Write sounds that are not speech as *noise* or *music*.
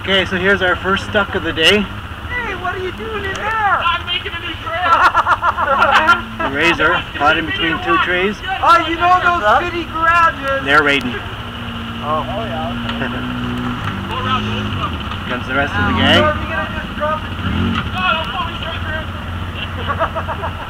Okay, so here's our first stuck of the day. Hey, what are you doing in there? I'm making a new trail. *laughs* The razor caught in between two trees. Oh, you know those city garages? They're raiding. Oh, oh yeah. *laughs* Go around both of them. Comes the rest of the So gang. *laughs*